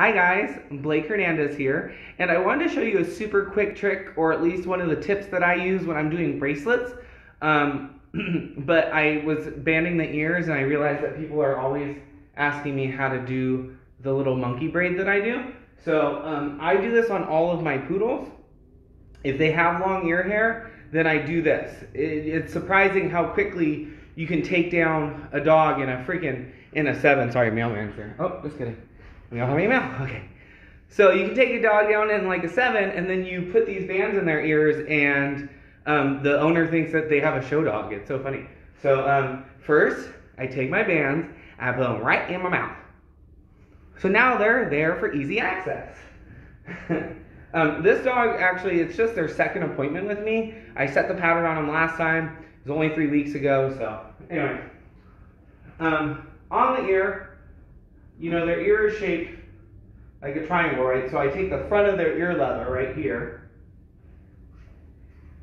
Hi guys, Blake Hernandez here, and I wanted to show you a super quick trick, or at least one of the tips that I use when I'm doing bracelets. Um, but I was banding the ears, and I realized that people are always asking me how to do the little monkey braid that I do. So um, I do this on all of my poodles. If they have long ear hair, then I do this. It, it's surprising how quickly you can take down a dog in a freaking in a seven. Sorry, mailman's there. Oh, just kidding. We all have email? Okay. So you can take your dog down in like a seven, and then you put these bands in their ears, and um, the owner thinks that they have a show dog. It's so funny. So um, first, I take my bands, I put them right in my mouth. So now they're there for easy access. um, this dog actually, it's just their second appointment with me. I set the pattern on them last time. It was only three weeks ago. So anyway, um, on the ear, you know, their ear is shaped like a triangle, right? So I take the front of their ear leather right here,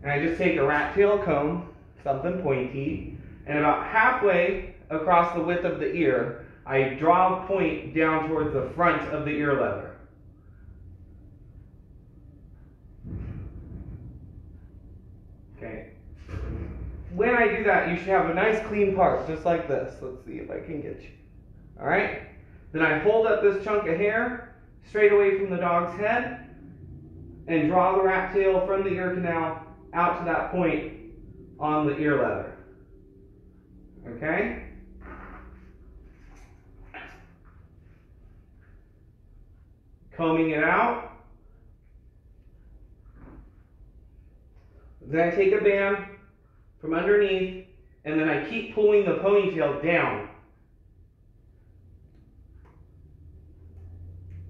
and I just take a rat tail comb, something pointy, and about halfway across the width of the ear, I draw a point down towards the front of the ear leather. Okay. When I do that, you should have a nice clean part, just like this. Let's see if I can get you. All right? Then I hold up this chunk of hair straight away from the dog's head and draw the rat tail from the ear canal out to that point on the ear leather. Okay? Combing it out. Then I take a band from underneath and then I keep pulling the ponytail down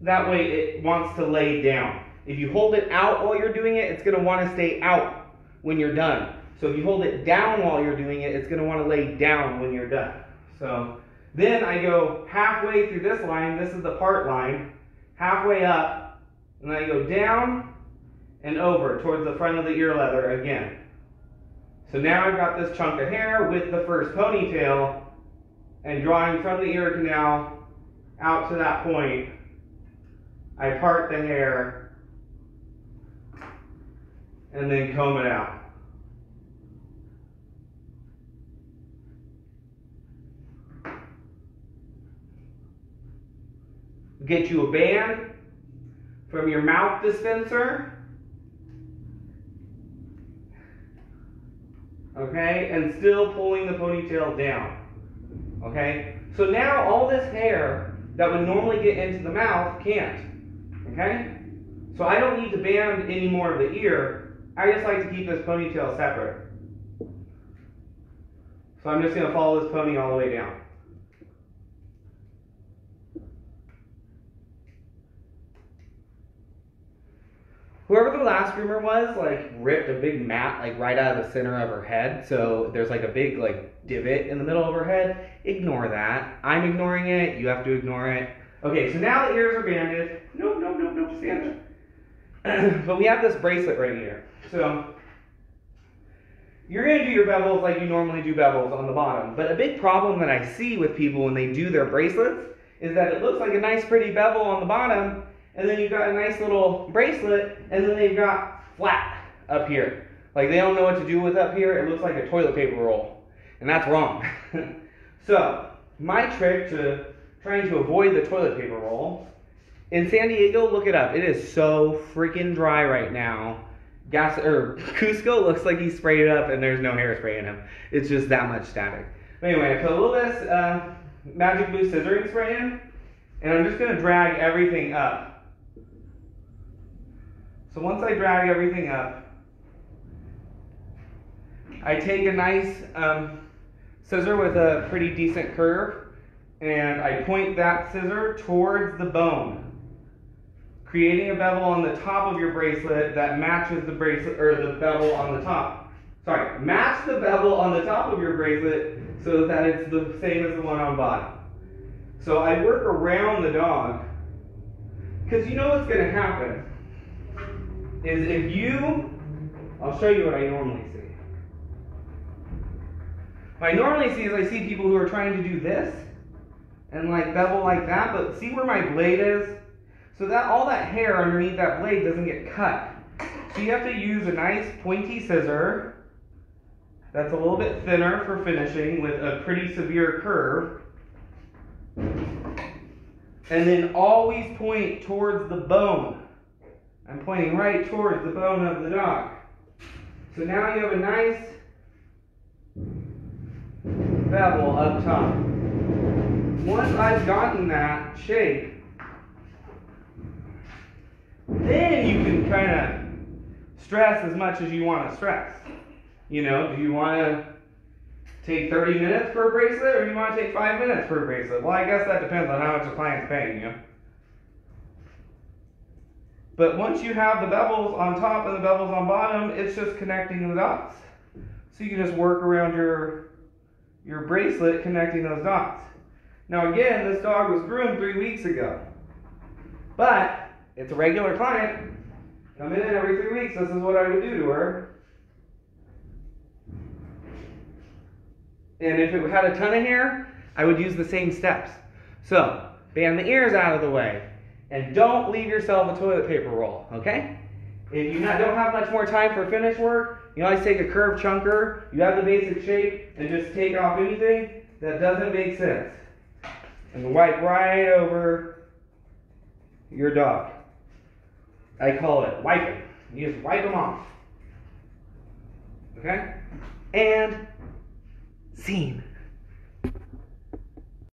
That way it wants to lay down. If you hold it out while you're doing it, it's going to want to stay out when you're done. So if you hold it down while you're doing it, it's going to want to lay down when you're done. So then I go halfway through this line. This is the part line. Halfway up. And then I go down and over towards the front of the ear leather again. So now I've got this chunk of hair with the first ponytail and drawing from the ear canal out to that point I part the hair and then comb it out. Get you a band from your mouth dispenser. Okay, and still pulling the ponytail down. Okay, so now all this hair that would normally get into the mouth can't. Okay? So I don't need to band any more of the ear. I just like to keep this ponytail separate. So I'm just going to follow this pony all the way down. Whoever the last groomer was, like, ripped a big mat, like, right out of the center of her head. So there's, like, a big, like, divot in the middle of her head. Ignore that. I'm ignoring it. You have to ignore it. Okay, so now the ears are banded. No, no, no, no, stand there. but we have this bracelet right here. So you're going to do your bevels like you normally do bevels on the bottom. But a big problem that I see with people when they do their bracelets is that it looks like a nice pretty bevel on the bottom, and then you've got a nice little bracelet, and then they've got flat up here. Like they don't know what to do with up here. It looks like a toilet paper roll. And that's wrong. so my trick to trying to avoid the toilet paper roll. In San Diego, look it up. It is so freaking dry right now. Gas or Cusco looks like he sprayed it up and there's no hairspray in him. It's just that much static. But anyway, I put a little bit uh, Magic Blue scissoring spray in, and I'm just gonna drag everything up. So once I drag everything up, I take a nice um, scissor with a pretty decent curve and I point that scissor towards the bone, creating a bevel on the top of your bracelet that matches the bracelet or the bevel on the top. Sorry, match the bevel on the top of your bracelet so that it's the same as the one on bottom. So I work around the dog because you know what's going to happen is if you, I'll show you what I normally see. What I normally see is I see people who are trying to do this and like bevel like that, but see where my blade is? So that all that hair underneath that blade doesn't get cut. So you have to use a nice pointy scissor that's a little bit thinner for finishing with a pretty severe curve. And then always point towards the bone. I'm pointing right towards the bone of the dog. So now you have a nice bevel up top. Once I've gotten that shape, then you can kind of stress as much as you want to stress. You know, do you want to take 30 minutes for a bracelet or do you want to take 5 minutes for a bracelet? Well, I guess that depends on how much the client's paying you. But once you have the bevels on top and the bevels on bottom, it's just connecting the dots. So you can just work around your, your bracelet connecting those dots. Now again, this dog was groomed three weeks ago. But it's a regular client. Come in every three weeks. This is what I would do to her. And if it had a ton of hair, I would use the same steps. So, band the ears out of the way. And don't leave yourself a toilet paper roll, okay? If you not, don't have much more time for finish work, you always take a curved chunker, you have the basic shape, and just take off anything that doesn't make sense. And wipe right over your dog. I call it wiping. You just wipe them off. Okay? And scene.